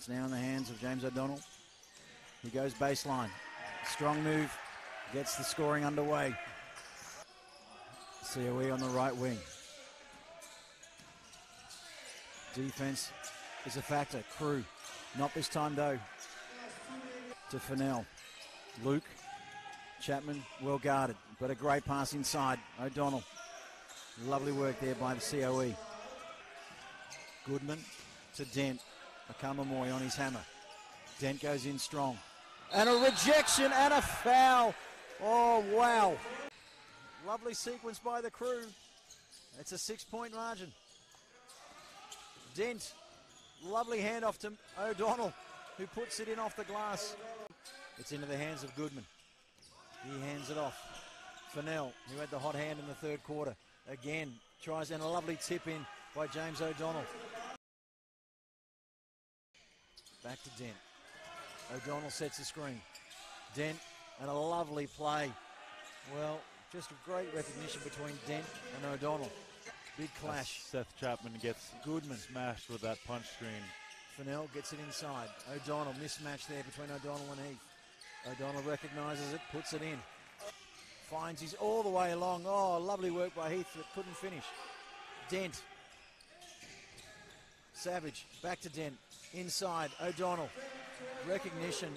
It's now in the hands of James O'Donnell. He goes baseline. Strong move. Gets the scoring underway. COE on the right wing. Defense is a factor. Crew. Not this time though. To Fennell. Luke. Chapman well guarded, but a great pass inside. O'Donnell. Lovely work there by the COE. Goodman to Dent. Akamamoy on his hammer. Dent goes in strong. And a rejection and a foul. Oh, wow. Lovely sequence by the crew. It's a six point margin. Dent. Lovely handoff to O'Donnell, who puts it in off the glass. It's into the hands of Goodman. He hands it off. Fennell, who had the hot hand in the third quarter, again tries and a lovely tip in by James O'Donnell. Back to Dent. O'Donnell sets the screen. Dent and a lovely play. Well, just a great recognition between Dent and O'Donnell. Big clash. Seth Chapman gets Goodman. smashed with that punch screen. Fennell gets it inside. O'Donnell, mismatch there between O'Donnell and Heath. O'Donnell recognises it, puts it in. Finds his all the way along. Oh, lovely work by Heath, but couldn't finish. Dent. Savage, back to Dent. Inside, O'Donnell. Recognition